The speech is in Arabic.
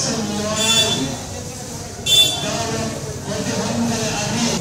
نسأل الله دارا وجهنا آمين.